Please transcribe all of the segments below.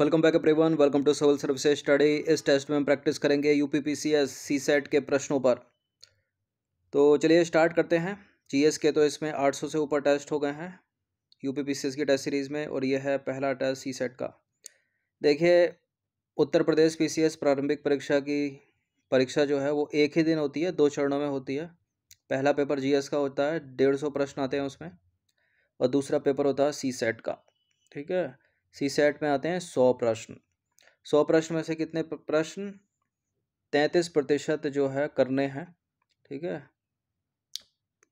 Welcome back everyone welcome to civil services study इस test में हम प्रैक्टिस करेंगे यूपीपीसीएस सी सेट के प्रश्नों पर। तो चलिए स्टार्ट करते हैं। जीएस के तो इसमें 800 से ऊपर टेस्ट हो गए हैं यू पी यूपीपीसीएस की टेस्ट सीरीज़ में और यह है पहला टेस्ट सी सेट का। देखिए, उत्तर प्रदेश पीसीएस प्रारंभिक परीक्षा की परीक्षा जो है वो एक ही दिन होती है, दो चरणों में होती है। पहला पेपर जीएस का होता है, डेढ़ सौ प्रश्न आते हैं उसमें और दूसरा पेपर होता है सी सेट का। ठीक है? सी सेट में आते हैं सौ प्रश्न। सौ प्रश्न में से कितने प्रश्न? तैंतीस प्रतिशत जो है करने हैं, ठीक है?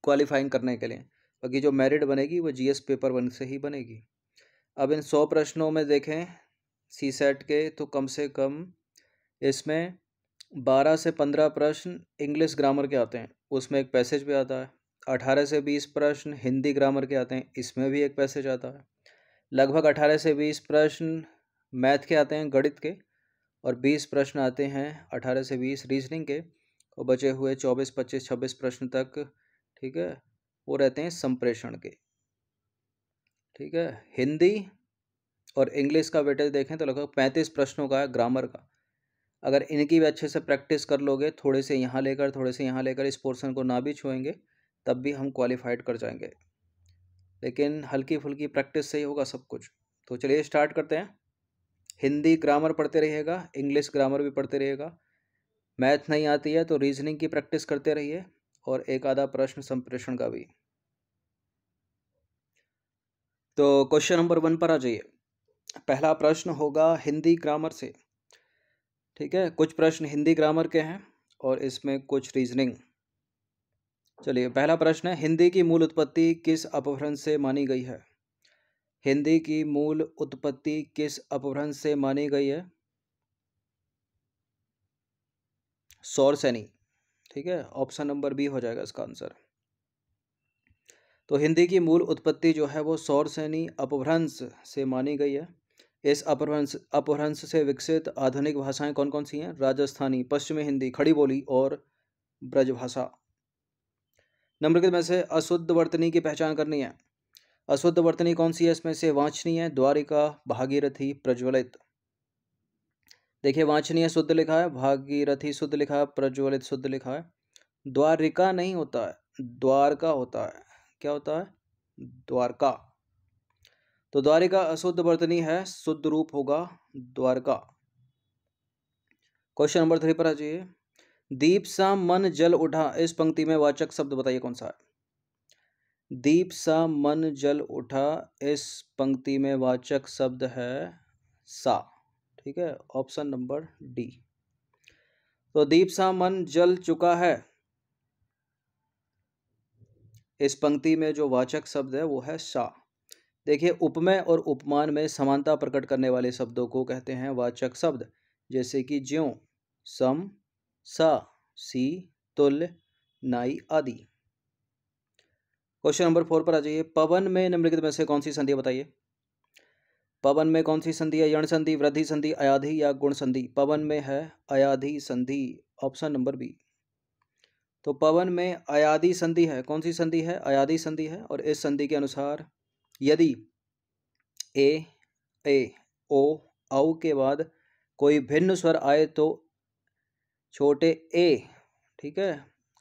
क्वालिफाइंग करने के लिए। बाकी जो मेरिट बनेगी वो जीएस पेपर वन से ही बनेगी। अब इन सौ प्रश्नों में देखें सी सेट के तो कम से कम इसमें बारह से पंद्रह प्रश्न इंग्लिश ग्रामर के आते हैं। उसमें एक पैसेज भी आता है। अठारह से बीस प्रश्न हिंदी ग्रामर के आते हैं। इसमें भी एक पैसेज आता है। लगभग अठारह से बीस प्रश्न मैथ के आते हैं, गणित के, और बीस प्रश्न आते हैं अठारह से बीस रीजनिंग के, और बचे हुए चौबीस, पच्चीस, छब्बीस प्रश्न तक, ठीक है, वो रहते हैं संप्रेषण के। ठीक है, हिंदी और इंग्लिश का वेटेज देखें तो लगभग पैंतीस प्रश्नों का है ग्रामर का। अगर इनकी भी अच्छे से प्रैक्टिस कर लोगे, थोड़े से यहाँ लेकर, थोड़े से यहाँ लेकर इस पोर्शन को ना भी छुएँगे, तब भी हम क्वालिफाइड कर जाएँगे। लेकिन हल्की फुल्की प्रैक्टिस से ही होगा सब कुछ। तो चलिए स्टार्ट करते हैं। हिंदी ग्रामर पढ़ते रहिएगा, इंग्लिश ग्रामर भी पढ़ते रहिएगा। मैथ नहीं आती है तो रीजनिंग की प्रैक्टिस करते रहिए और एक आधा प्रश्न संप्रेषण का भी। तो क्वेश्चन नंबर वन पर आ जाइए। पहला प्रश्न होगा हिंदी ग्रामर से। ठीक है, कुछ प्रश्न हिंदी ग्रामर के हैं और इसमें कुछ रीजनिंग। चलिए, पहला प्रश्न है, हिंदी की मूल उत्पत्ति किस अपभ्रंश से मानी गई है? हिंदी की मूल उत्पत्ति किस अपभ्रंश से मानी गई है? सौर सैनी, ठीक है? ऑप्शन नंबर बी हो जाएगा इसका आंसर। तो हिंदी की मूल उत्पत्ति जो है, वो सौर सैनी अपभ्रंश से मानी गई है। इस अपभ्रंश अपभ्रंश से विकसित आधुनिक भाषाएँ कौन कौन सी हैं? राजस्थानी, पश्चिमी हिंदी, खड़ी बोली और ब्रजभाषा। निम्नलिखित में से अशुद्ध वर्तनी की पहचान करनी है। अशुद्ध वर्तनी कौन सी है? इसमें से वांछनीय है, द्वारिका, भागीरथी, प्रज्वलित। देखिए, वांछनीय शुद्ध लिखा है, भागीरथी शुद्ध लिखा है, प्रज्वलित शुद्ध लिखा है। द्वारिका नहीं होता है, द्वारका होता है। क्या होता है? द्वारका। तो द्वारिका अशुद्ध वर्तनी है, शुद्ध रूप होगा द्वारका। क्वेश्चन नंबर थ्री पर आ जाइए। दीप सा मन जल उठा। इस पंक्ति में वाचक शब्द बताइए कौन सा है? दीप सा मन जल उठा। इस पंक्ति में वाचक शब्द है सा। ठीक है? Option number D. तो दीप सा मन जल चुका है। इस पंक्ति में जो वाचक शब्द है, वो है सा। देखिए, उपमेय और उपमान में समानता प्रकट करने वाले शब्दों को कहते हैं वाचक शब्द। जैसे कि ज्यो, सम सा, सी तुल्य नाई आदि। क्वेश्चन नंबर फोर पर आ जाइए। पवन में निम्नलिखित में से कौन सी संधि बताइए? पवन में कौन सी संधि है यण संधि, वृद्धि संधि, अयाधि या गुण संधि? पवन में है अयाधि संधि ऑप्शन नंबर बी तो पवन में अयाधि संधि है। कौन सी संधि है? अयाधि संधि है और इस संधि के अनुसार यदि ए ए, ओ, औ के बाद कोई भिन्न स्वर आए तो छोटे ए ठीक है,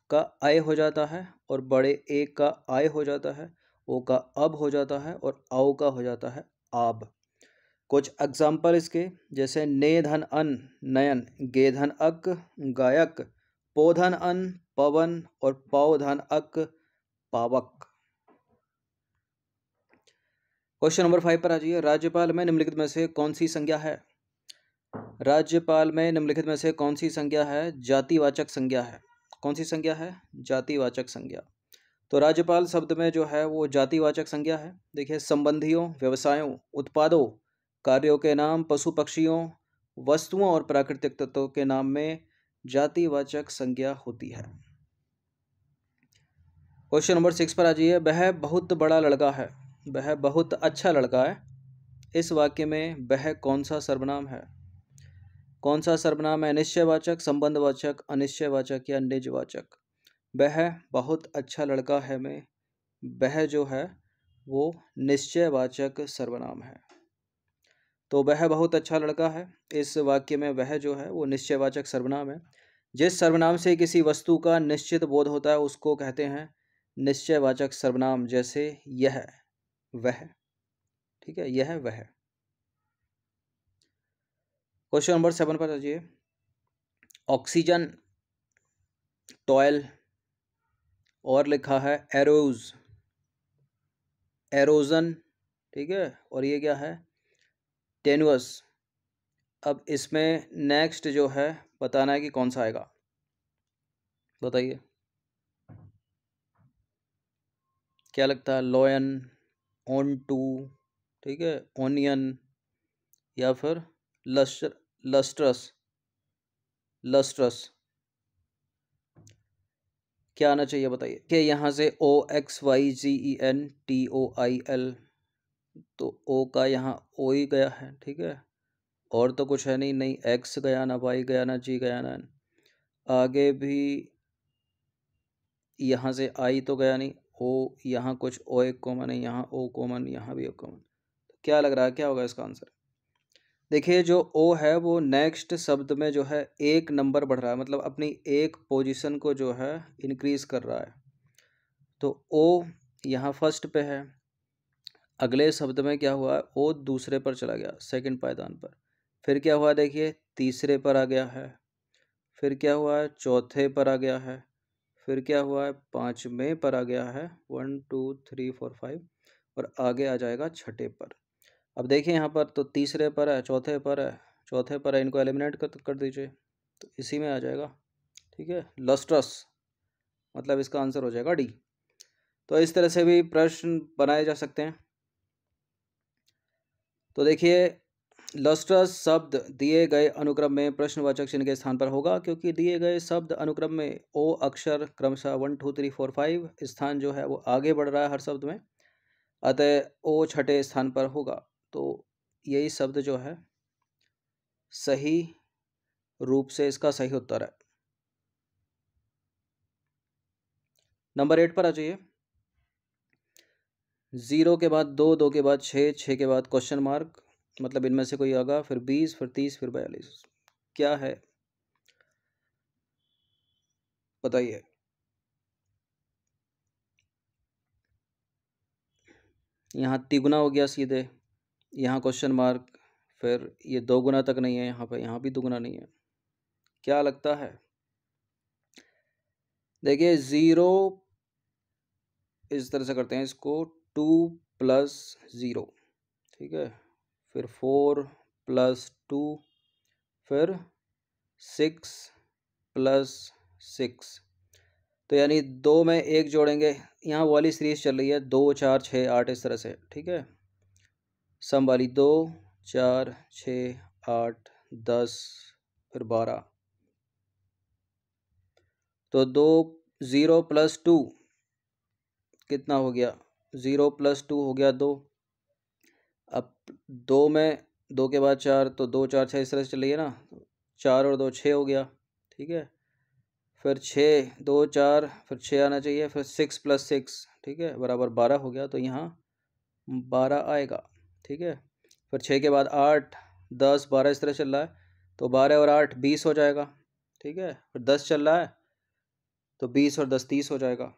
का आय हो जाता है और बड़े ए का आय हो जाता है ओ का अब हो जाता है और आओ का हो जाता है आब कुछ एग्ज़ाम्पल इसके, जैसे ने धन अन, नयन गे धन अक, गायक, पोधन अन, पवन और पौधन अक, पावक। क्वेश्चन नंबर फाइव पर आ जाइए। राज्यपाल में निम्नलिखित में से कौन सी संज्ञा है? राज्यपाल में निम्नलिखित में से कौन सी संज्ञा है? जातिवाचक संज्ञा है। कौन सी संज्ञा है? जातिवाचक संज्ञा। तो राज्यपाल शब्द में जो है वो जातिवाचक संज्ञा है। देखिए, संबंधियों, व्यवसायों, उत्पादों, कार्यों के नाम, पशु पक्षियों, वस्तुओं और प्राकृतिक तत्वों के नाम में जातिवाचक संज्ञा होती है। क्वेश्चन नंबर सिक्स पर आ जाइए। वह बहुत बड़ा लड़का है। वह बहुत अच्छा लड़का है। इस वाक्य में वह कौन सा सर्वनाम है? कौन सा सर्वनाम है? निश्चयवाचक संबंधवाचक, अनिश्चयवाचक या निजवाचक? वह बहुत अच्छा लड़का है में। वह जो है, वो निश्चयवाचक सर्वनाम है। तो वह बहुत अच्छा लड़का है। इस वाक्य में वह जो है, वो निश्चयवाचक सर्वनाम है। जिस सर्वनाम से किसी वस्तु का निश्चित बोध होता है, उसको कहते हैं निश्चयवाचक सर्वनाम, जैसे यह, वह। ठीक है? यह, वह। क्वेश्चन नंबर सेवन पर आइए ऑक्सीजन टॉयल और लिखा है एरोज एरोजन ठीक है? और ये क्या है? टेनुअस अब इसमें नेक्स्ट जो है, बताना है कि कौन सा आएगा। बताइए। क्या लगता है? लॉयन ऑन टू ठीक है? ओनियन या फिर लस्टर लस्ट्रस लस्ट्रस। क्या आना चाहिए बताइए? कि यहाँ से O X Y G E N T O I L तो ओ का यहाँ ओ ही गया है, ठीक है? और तो कुछ है नहीं नहीं एक्स गया ना वाई गया ना जी गया ना आगे भी यहाँ से आई तो गया नहीं ओ यहाँ कुछ ओ एक कॉमन है, यहाँ ओ कॉमन यहाँ भी एक कॉमन क्या लग रहा है? क्या होगा इसका आंसर देखिए, जो ओ है, वो नेक्स्ट शब्द में जो है, एक नंबर बढ़ रहा है मतलब अपनी एक पोजीशन को जो है इंक्रीज कर रहा है। तो ओ यहाँ फ़र्स्ट पे है। अगले शब्द में क्या हुआ, ओ दूसरे पर चला गया सेकंड पायदान पर। फिर क्या हुआ, देखिए, तीसरे पर आ गया है। फिर क्या हुआ है चौथे पर आ गया है। फिर क्या हुआ है पाँचवें पर आ गया है। One two three four five और आगे आ जाएगा छठे पर। अब देखिए यहाँ पर तो तीसरे पर है, चौथे पर है, चौथे पर है, इनको एलिमिनेट कर कर दीजिए तो इसी में आ जाएगा, ठीक है लस्ट्रस मतलब इसका आंसर हो जाएगा डी तो इस तरह से भी प्रश्न बनाए जा सकते हैं। तो देखिए लस्ट्रस शब्द दिए गए अनुक्रम में प्रश्नवाचक चिन्ह के स्थान पर होगा, क्योंकि दिए गए शब्द अनुक्रम में ओ अक्षर क्रमशः one two three four five स्थान जो है वो आगे बढ़ रहा है हर शब्द में, अतः ओ छठे स्थान पर होगा। तो यही शब्द जो है, सही रूप से इसका सही उत्तर है। नंबर एट पर आ जाइए। ज़ीरो के बाद दो दो के बाद छः छः के बाद क्वेश्चन मार्क मतलब इनमें से कोई आगा, फिर बीस, फिर तीस, फिर बयालीस। क्या है? बताइए। यहाँ तिगुना हो गया सीधे। यहाँ क्वेश्चन मार्क फिर ये दो गुना तक नहीं है यहाँ पर यहाँ भी दोगुना नहीं है। क्या लगता है? देखिए ज़ीरो इस तरह से करते हैं इसको टू प्लस ज़ीरो ठीक है? फिर फोर प्लस टू फिर सिक्स प्लस सिक्स तो यानी दो में एक जोड़ेंगे, यहाँ वाली सीरीज़ चल रही है, दो, चार छः आठ, इस तरह से, ठीक है? सम वाली दो, चार, छ, आठ, दस, फिर बारह। तो दो, ज़ीरो प्लस टू कितना हो गया? ज़ीरो प्लस टू हो गया दो। अब दो में, दो के बाद चार तो दो, चार, छः इस तरह से चलिए ना। चार और दो छः हो गया, ठीक है? फिर छः, दो, चार, फिर छः आना चाहिए, फिर सिक्स प्लस सिक्स, ठीक है? बराबर बारह हो गया तो यहाँ बारह आएगा। ठीक है? फिर छः के बाद आठ, दस, बारह इस तरह चल रहा है। तो बारह और आठ बीस हो जाएगा। ठीक है? फिर दस चल रहा है तो बीस और दस तीस हो जाएगा।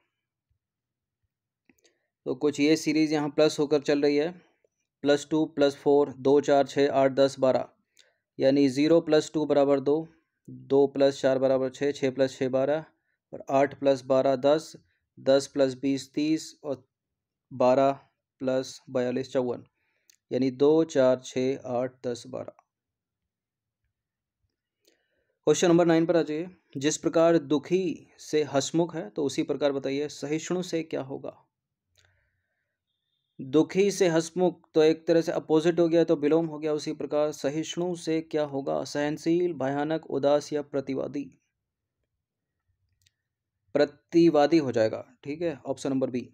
तो कुछ ये सीरीज़ यहाँ प्लस होकर चल रही है। प्लस टू, प्लस फोर, दो, चार, छः, आठ, दस, बारह। यानी ज़ीरो प्लस टू बराबर दो दो प्लस चार बराबर छः छः प्लस छः बारह, और आठ प्लस बारह दस दस प्लस बीस तीस, और बारह प्लस बयालीस, चौवन। यानी दो, चार छः आठ, दस, बारह। क्वेश्चन नंबर नाइन पर आ जाइए। जिस प्रकार दुखी से हसमुख है तो उसी प्रकार बताइए, सहिष्णु से क्या होगा? दुखी से हसमुख तो एक तरह से अपोजिट हो गया तो विलोम हो गया उसी प्रकार। सहिष्णु से क्या होगा? सहनशील, भयानक, उदास या प्रतिवादी? प्रतिवादी हो जाएगा, ठीक है? ऑप्शन नंबर बी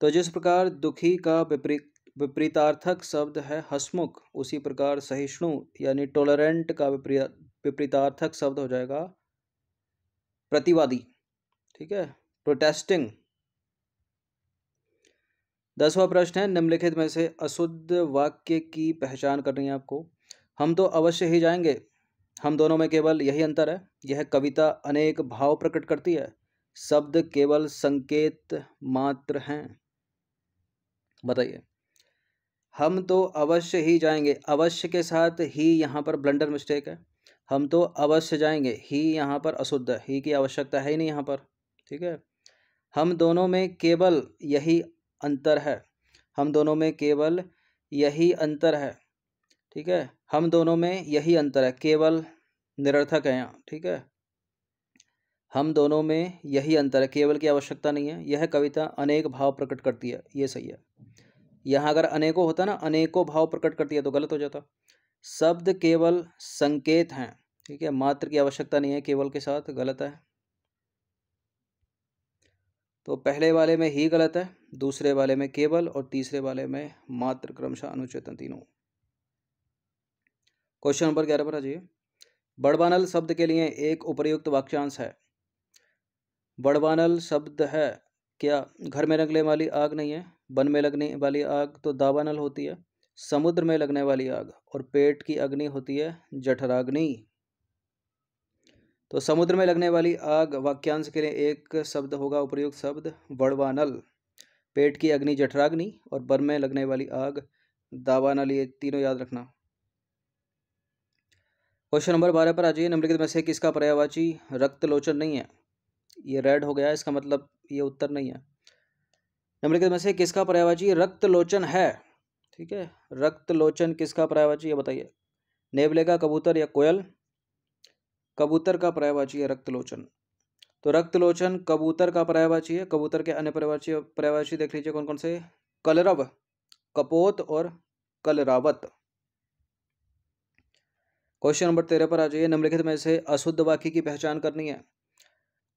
तो जिस प्रकार दुखी का विपरीत विपरीतार्थक शब्द है हसमुख। उसी प्रकार सहिष्णु यानी टॉलरेंट का विपरीतार्थक शब्द हो जाएगा प्रतिवादी। ठीक है? प्रोटेस्टिंग दसवां प्रश्न है, निम्नलिखित में से अशुद्ध वाक्य की पहचान करनी है आपको। हम तो अवश्य ही जाएँगे। हम दोनों में केवल यही अंतर है, यह कविता अनेक भाव प्रकट करती है। शब्द केवल संकेत मात्र हैं। बताइए। हम तो अवश्य ही जाएँगे। अवश्य के साथ ही यहाँ पर ब्लंडर मिस्टेक है। हम तो अवश्य जाएँगे। ही यहाँ पर अशुद्ध है। की आवश्यकता है ही नहीं यहाँ पर। ठीक है? हम दोनों में केवल यही अंतर है। हम दोनों में केवल यही अंतर है। ठीक है? हम दोनों में यही अंतर है। केवल निरर्थक है यहाँ। ठीक है? हम दोनों में यही अंतर है। केवल की आवश्यकता नहीं है। यह कविता अनेक भाव प्रकट करती है। ये सही है। यहाँ अगर अनेकों होता ना, अनेकों भाव प्रकट करती है तो गलत हो जाता। शब्द केवल संकेत हैं, ठीक है? मात्र की आवश्यकता नहीं है, केवल के साथ गलत है। तो पहले वाले में ही गलत है, दूसरे वाले में केवल और तीसरे वाले में मात्र क्रमशः अनुचेतन तीनों। क्वेश्चन नंबर ग्यारह पर आ जाइए। बड़वानल शब्द के लिए एक उपयुक्त वाक्यांश है। बड़वानल शब्द है, क्या? घर में लगने वाली आग नहीं है? वन में लगने वाली आग तो दावानल होती है, समुद्र में लगने वाली आग और पेट की अग्नि होती है, जठराग्नि। तो समुद्र में लगने वाली आग वाक्यांश के लिए एक शब्द होगा, उपयुक्त शब्द बड़वानल पेट की अग्नि, जठराग्नि और वन में लगने वाली आग दावानल ये तीनों याद रखना। क्वेश्चन नंबर बारह पर आ जाइए। निम्नलिखित में से किसका पर्यावाची रक्तलोचन नहीं है? ये रेड हो गया, इसका मतलब ये उत्तर नहीं है। निम्नलिखित में से किसका पर्यावाची रक्त लोचन है? ठीक है रक्त लोचन किसका पर्यावाची है बताइए। नेवले का कबूतर या कोयल? कबूतर का पर्यावाची है रक्त लोचन तो रक्त लोचन कबूतर का पर्यावाची है, कबूतर के अन्य पर्यावाची पर्यावाची देख लीजिए कौन कौन से। कलरव, कपोत और कलरावत। क्वेश्चन नंबर तेरह पर आ जाइए। निम्नलिखित में से अशुद्ध वाक्य की पहचान करनी है।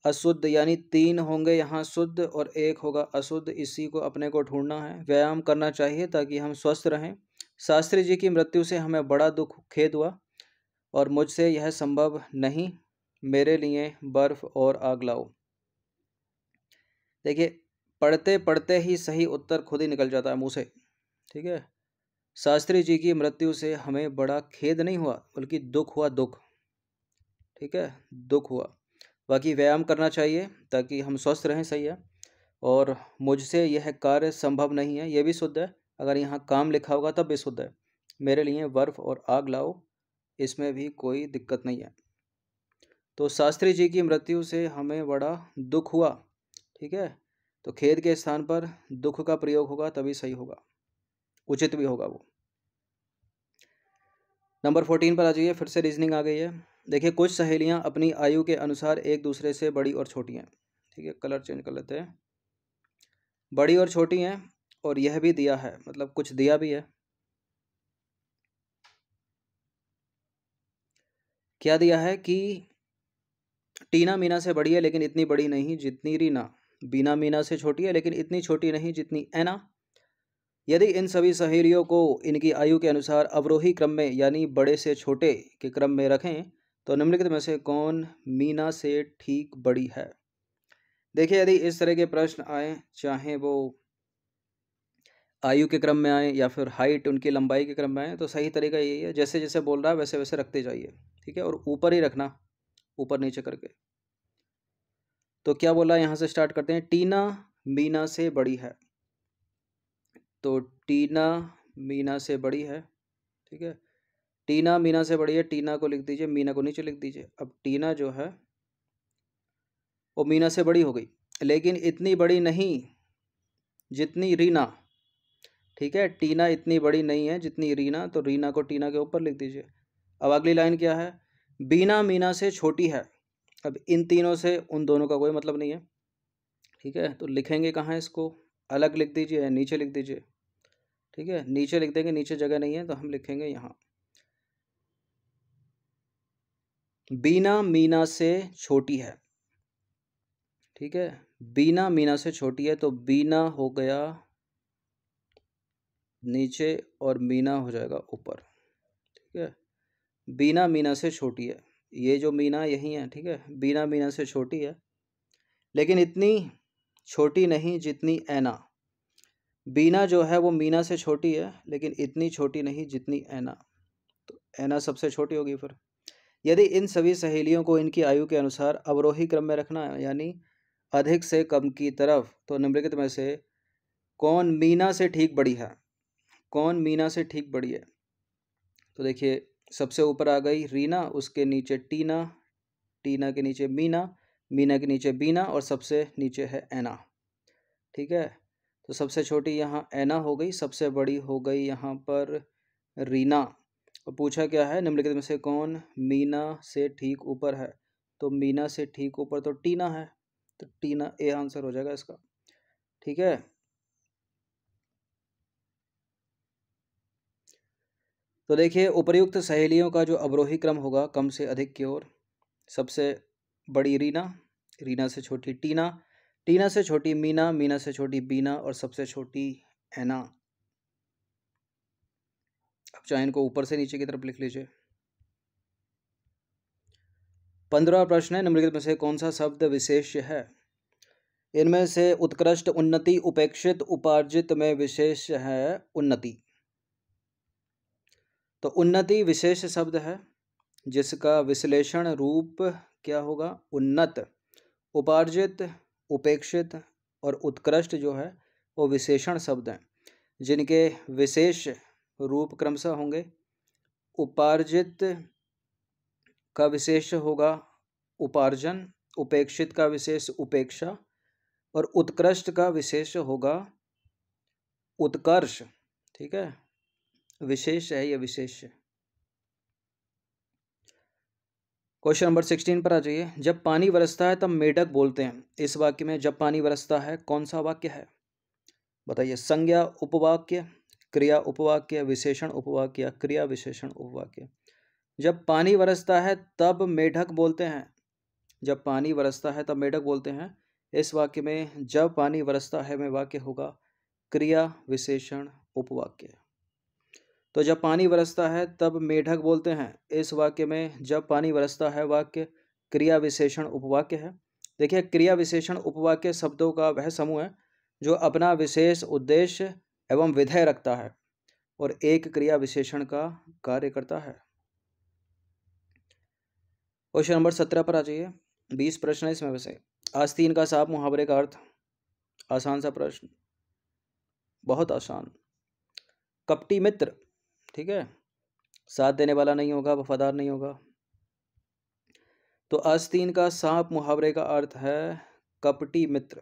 अशुद्ध, यानी तीन होंगे यहाँ शुद्ध और एक होगा अशुद्ध। इसी को अपने को ढूंढना है। व्यायाम करना चाहिए ताकि हम स्वस्थ रहें। शास्त्री जी की मृत्यु से हमें बड़ा दुख, खेद हुआ और मुझसे यह संभव नहीं। मेरे लिए बर्फ़ और आग लाओ। देखिए, पढ़ते पढ़ते ही सही उत्तर खुद ही निकल जाता है मुँह से। ठीक है? शास्त्री जी की मृत्यु से हमें बड़ा खेद नहीं हुआ, बल्कि दुख हुआ दुख। ठीक है? दुख हुआ। बाकी व्यायाम करना चाहिए ताकि हम स्वस्थ रहें, सही है। और मुझसे यह कार्य संभव नहीं है, यह भी शुद्ध है। अगर यहाँ काम लिखा होगा तब भी शुद्ध है। मेरे लिए बर्फ़ और आग लाओ, इसमें भी कोई दिक्कत नहीं है। तो शास्त्री जी की मृत्यु से हमें बड़ा दुख हुआ, ठीक है? तो खेद के स्थान पर दुख का प्रयोग होगा तभी सही होगा, उचित भी होगा वो। नंबर फोर्टीन पर आ जाइए, फिर से रीजनिंग आ गई है। देखिए, कुछ सहेलियाँ अपनी आयु के अनुसार एक दूसरे से बड़ी और छोटी हैं। ठीक है, कलर चेंज कर लेते हैं। बड़ी और छोटी हैं और यह भी दिया है मतलब कुछ दिया भी है। क्या दिया है कि टीना मीना से बड़ी है लेकिन इतनी बड़ी नहीं, जितनी रीना। बीना मीना से छोटी है लेकिन इतनी छोटी नहीं, जितनी एना यदि इन सभी सहेलियों को इनकी आयु के अनुसार अवरोही क्रम में, यानी बड़े से छोटे के क्रम में रखें तो निम्नलिखित में से कौन मीना से ठीक बड़ी है? देखिए, यदि इस तरह के प्रश्न आए, चाहे वो आयु के क्रम में आए या फिर हाइट उनकी लंबाई के क्रम में आए तो सही तरीका यही है, जैसे जैसे बोल रहा है, वैसे वैसे रखते जाइए, ठीक है? और ऊपर ही रखना, ऊपर नीचे करके। तो क्या बोला, यहाँ से स्टार्ट करते हैं, टीना मीना से बड़ी है। तो टीना मीना से बड़ी है, ठीक है? टीना मीना से बड़ी है टीना को लिख दीजिए, मीना को नीचे लिख दीजिए। अब टीना जो है, वो मीना से बड़ी हो गई। लेकिन इतनी बड़ी नहीं जितनी रीना। ठीक है, टीना इतनी बड़ी नहीं है जितनी रीना तो रीना को टीना के ऊपर लिख दीजिए। अब अगली लाइन क्या है? बीना मीना से छोटी है। अब इन तीनों से उन दोनों का कोई मतलब नहीं है। ठीक है तो लिखेंगे कहाँ इसको? अलग लिख दीजिए, नीचे लिख दीजिए। ठीक है, नीचे लिख देंगे, नीचे जगह नहीं है तो हम लिखेंगे यहाँ। बीना मीना से छोटी है। ठीक है? बीना मीना से छोटी है तो बीना हो गया नीचे और मीना हो जाएगा ऊपर। ठीक है? बीना मीना से छोटी है। ये जो मीना यही है, ठीक है? बीना मीना से छोटी है। लेकिन इतनी छोटी नहीं जितनी ऐना बीना जो है, वो मीना से छोटी है, लेकिन इतनी छोटी नहीं जितनी ऐना तो ऐना सबसे छोटी होगी फिर। यदि इन सभी सहेलियों को इनकी आयु के अनुसार अवरोही क्रम में रखना, यानी अधिक से कम की तरफ़ तो निम्नलिखित में से, कौन मीना से ठीक बड़ी है? कौन मीना से ठीक बड़ी है? तो देखिए, सबसे ऊपर आ गई रीना, उसके नीचे टीना टीना के नीचे मीना मीना के नीचे बीना, और सबसे नीचे है ऐना ठीक है? तो सबसे छोटी यहाँ एना हो गई, सबसे बड़ी हो गई यहाँ पर रीना। और पूछा क्या है? निम्नलिखित में से कौन मीना से ठीक ऊपर है? तो मीना से ठीक ऊपर तो टीना है तो टीना ए आंसर हो जाएगा इसका। ठीक है? तो देखिए, उपर्युक्त सहेलियों का जो अवरोही क्रम होगा, कम से अधिक की ओर, सबसे बड़ी रीना रीना से छोटी टीना टीना से छोटी मीना मीना से छोटी बीना, और सबसे छोटी ऐना अब चाहे इनको ऊपर से नीचे की तरफ़ लिख लीजिए। पंद्रह प्रश्न है, निम्नलिखित में से कौन सा शब्द विशेष है? इनमें से उत्कृष्ट उन्नति, उपेक्षित, उपार्जित में विशेष है उन्नति। तो उन्नति विशेष शब्द है, जिसका विश्लेषण रूप क्या होगा? उन्नत, उपार्जित, उपेक्षित और उत्कृष्ट जो है, वो विशेषण शब्द हैं, जिनके विशेष रूप क्रमशः होंगे। उपार्जित का विशेष होगा उपार्जन, उपेक्षित का विशेष उपेक्षा और उत्कृष्ट का विशेष होगा उत्कर्ष। ठीक है? विशेष है ये विशेष? क्वेश्चन नंबर सिक्सटीन पर आ जाइए। जब पानी बरसता है तब मेढक बोलते हैं। इस वाक्य में जब पानी बरसता है, कौन सा वाक्य है? बताइए, संज्ञा, उपवाक्य। क्रिया उपवाक्य, विशेषण उपवाक्य, क्रिया विशेषण उपवाक्य। जब पानी बरसता है, तब मेढक बोलते हैं। जब पानी बरसता है, तब मेढक बोलते हैं। इस वाक्य में, जब पानी बरसता है, में वाक्य होगा क्रिया विशेषण उपवाक्य। तो जब पानी बरसता है, तब मेढक बोलते हैं। इस वाक्य में, जब पानी बरसता है, वाक्य क्रिया विशेषण उपवाक्य है। देखिए, क्रिया विशेषण उपवाक्य शब्दों का वह समूह है, जो अपना विशेष उद्देश्य एवं विधेय रखता है और एक क्रिया विशेषण का कार्य करता है। क्वेश्चन नंबर सत्रह पर आ जाइए। बीस प्रश्न है इसमें वैसे आस्तीन का साफ़ मुहावरे का अर्थ। आसान सा प्रश्न। बहुत आसान। कपटी मित्र। ठीक है? साथ देने वाला नहीं होगा, वफादार नहीं होगा। तो आस्तीन का सांप मुहावरे का अर्थ है कपटी मित्र।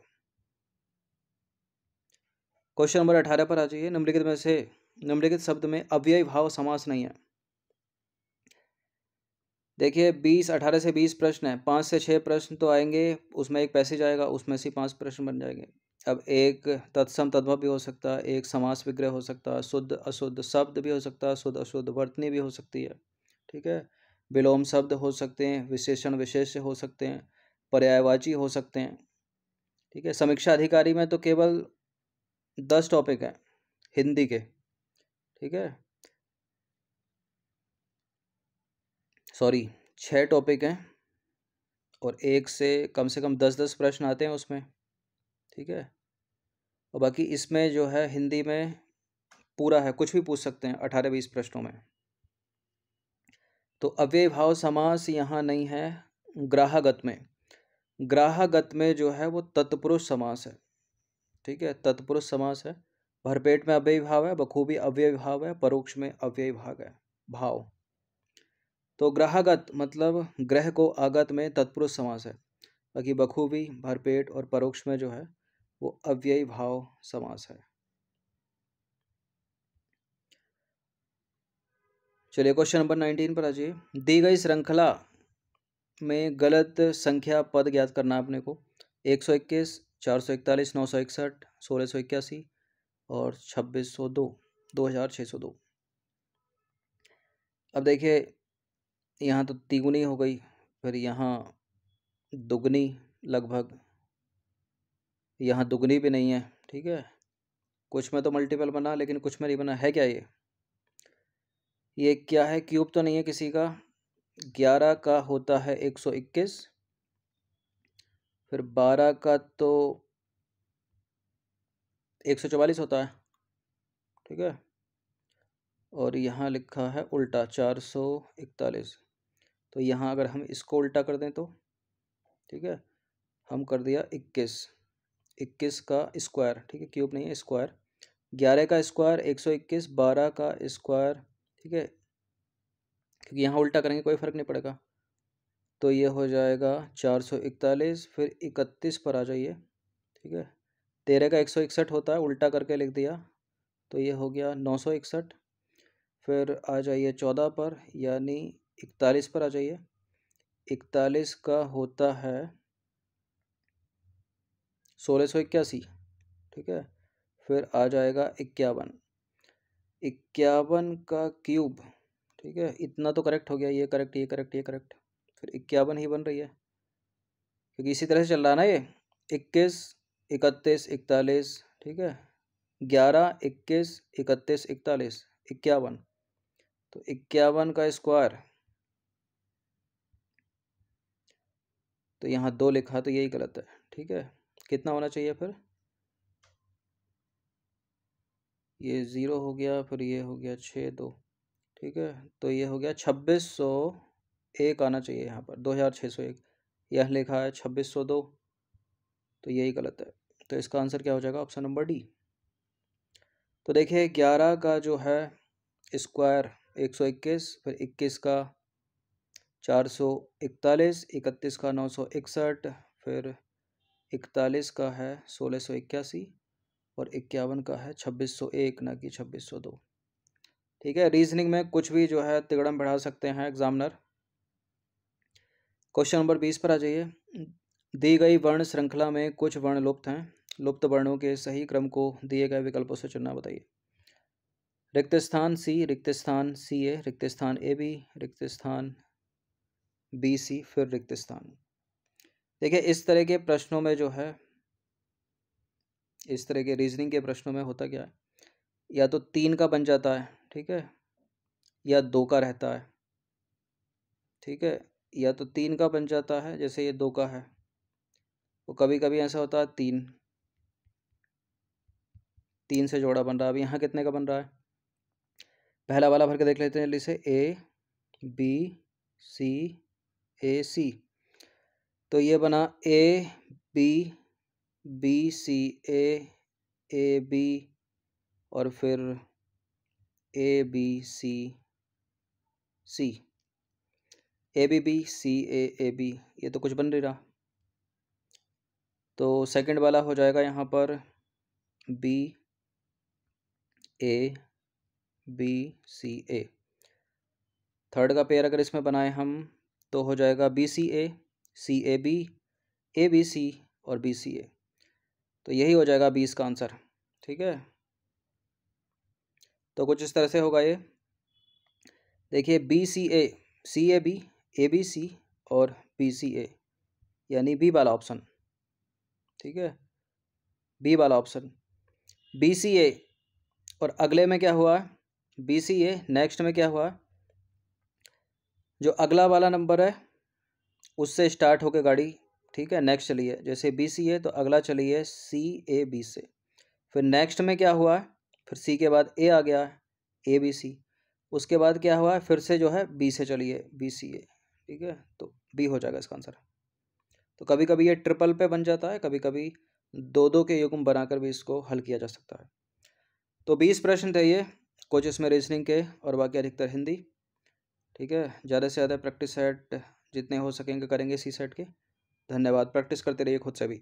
क्वेश्चन नंबर अठारह पर आ जाइए। निम्नलिखित में से, निम्नलिखित शब्द में अव्यय भाव समास नहीं है। देखिए, बीस, अठारह से बीस प्रश्न है। पाँच से छः प्रश्न तो आएँगे, उसमें एक पैसेज आएगा, उसमें से पाँच प्रश्न बन जाएँगे। अब एक तत्सम तद्भव भी हो सकता है, एक समास विग्रह हो सकता है, शुद्ध, अशुद्ध शब्द भी हो सकता है, शुद्ध, अशुद्ध वर्तनी भी हो सकती है। ठीक है? विलोम शब्द हो सकते हैं, विशेषण विशेष हो सकते हैं, पर्यायवाची हो सकते हैं। ठीक है? समीक्षा अधिकारी में तो केवल दस टॉपिक हैं, हिंदी के, ठीक है? सॉरी छः टॉपिक हैं और एक से कम से कम दस दस प्रश्न आते हैं उसमें, ठीक है? और बाकी इसमें जो है हिंदी में पूरा है, कुछ भी पूछ सकते हैं अठारह बीस प्रश्नों में। तो अव्यय भाव समास यहाँ नहीं है, ग्राहगत में। ग्राहगत में जो है वो तत्पुरुष समास है। ठीक है? तत्पुरुष समास है। भरपेट में अव्यय भाव है, बखूबी अव्यय भाव है, परोक्ष में अव्यय भाग है। भाव। तो ग्राहगत मतलब ग्रह को आगत में तत्पुरुष समास है। बाकी बखूबी, भरपेट और परोक्ष में जो है, वो अव्ययी भाव समास है। चलिए क्वेश्चन नंबर नाइनटीन पर आ जाइए। दी गई श्रृंखला में गलत संख्या पद ज्ञात करना है अपने को। एक सौ इक्कीस चार सौ इकतालीस, नौ सौ इकसठ, सोलह सौ इक्यासी और छब्बीस सौ दो दो हज़ार छः सौ दो। अब देखिए, यहाँ तो तिगुनी हो गई, फिर यहाँ दुगनी लगभग। यहाँ दुगनी भी नहीं है, ठीक है? कुछ में तो मल्टीपल बना, लेकिन कुछ में नहीं बना। है क्या ये? ये क्या है? क्यूब तो नहीं है किसी का। ग्यारह का होता है एक सौ इक्कीस फिर बारह का तो एक सौ चवालीस होता है, ठीक है? और यहाँ लिखा है उल्टा, चार सौ इकतालीस। तो यहाँ अगर हम इसको उल्टा कर दें तो ठीक है? हम कर दिया इक्कीस। इक्कीस का स्क्वायर, ठीक है? क्यूब नहीं है, स्क्वायर। ग्यारह का स्क्वायर एक सौ इक्कीस, बारह का स्क्वायर, ठीक है? क्योंकि यहाँ उल्टा करेंगे, कोई फ़र्क नहीं पड़ेगा। तो ये हो जाएगा चार सौ इकतालीस, फिर इकतीस पर आ जाइए, ठीक है? तेरह का एक सौ इकसठ होता है, उल्टा करके लिख दिया तो ये हो गया नौ सौ इकसठ, फिर आ जाइए चौदह पर, यानी इकतालीस पर आ जाइए। इकतालीस का होता है सोलह सौ इक्यासी, ठीक है? फिर आ जाएगा इक्यावन। इक्यावन का क्यूब, ठीक है? इतना तो करेक्ट हो गया, ये करेक्ट ये करेक्ट ये करेक्ट। फिर इक्यावन ही बन रही है। क्योंकि इसी तरह से चल रहा है ना ये। इक्कीस, इकतीस, इकतालीस, ठीक है? ग्यारह, इक्कीस, इकतीस, इकतालीस, इक्यावन। तो इक्यावन का स्क्वायर। तो यहाँ दो लिखा तो यही गलत है, ठीक है? कितना होना चाहिए फिर? ये ज़ीरो हो गया, फिर ये हो गया छः दो, ठीक है? तो ये हो गया छब्बीस सौ एक आना चाहिए यहाँ पर, दो हज़ार छः सौ एक। यह लिखा है छब्बीस सौ दो। तो यही गलत है। तो इसका आंसर क्या हो जाएगा? Option number D. तो देखिए, ग्यारह का जो है स्क्वायर, एक सौ इक्कीस, फिर इक्कीस का चार सौ इकतालीस, इकतीस का नौ सौ इकसठ, फिर इकतालीस का है सोलह सौ इक्यासी और इक्यावन का है छब्बीस सौ एक, ना कि छब्बीस सौ दो। ठीक है, रीजनिंग में कुछ भी जो है तिगड़म बढ़ा सकते हैं एग्जामिनर। क्वेश्चन नंबर बीस पर आ जाइए। दी गई वर्ण श्रृंखला में कुछ वर्ण लुप्त हैं। लुप्त वर्णों के सही क्रम को दिए गए विकल्पों से चुनना बताइए। रिक्त स्थान सी रिक्त स्थान सी ए रिक्त स्थान ए बी रिक्त स्थान बी सी, फिर रिक्त स्थान देखिए, इस तरह के प्रश्नों में जो है, इस तरह के रीजनिंग के प्रश्नों में होता क्या है? या तो तीन का बन जाता है, ठीक है? या दो का रहता है, ठीक है? या तो तीन का बन जाता है, जैसे ये दो का है। वो कभी कभी ऐसा होता है तीन। तीन से जोड़ा बन रहा है। अभी यहाँ कितने का बन रहा है? पहला वाला भर के देख लेते हैं जल्दी से। ए बी सी ए सी तो ये बना A B B C A A B और फिर A B C C A B B C A A B ये तो कुछ बन नहीं रहा। तो सेकंड वाला हो जाएगा यहाँ पर B A B C A third का पेयर अगर इसमें बनाए हम तो हो जाएगा B C A C A B A B C और बी सी ए तो यही हो जाएगा बीस का आंसर ठीक है? तो कुछ इस तरह से होगा ये। देखिए B C A C A B A B C और बी सी ए यानी बी वाला ऑप्शन ठीक है? बी वाला ऑप्शन बी सी ए और अगले में क्या हुआ? बी सी ए नेक्स्ट में क्या हुआ? जो अगला वाला नंबर है, उससे स्टार्ट होकर गाड़ी, ठीक है नेक्स्ट चली है। जैसे बी सी ए तो अगला चली है सी ए बी से फिर नेक्स्ट में क्या हुआ? फिर सी के बाद ए आ गया ए बी सी उसके बाद क्या हुआ? फिर से जो है बी से चलिए बी सी ए ठीक है? तो बी हो जाएगा इसका आंसर तो कभी कभी ये ट्रिपल पे बन जाता है कभी कभी दो दो के युग्म बनाकर भी इसको हल किया जा सकता है। तो बीस प्रश्न थे ये, कुछ इसमें रीजनिंग के और बाकी अधिकतर हिंदी। ठीक है? ज़्यादा से ज़्यादा प्रैक्टिस सेट जितने हो सकेंगे करेंगे सी सेट के। धन्यवाद प्रैक्टिस करते रहिए खुद से भी।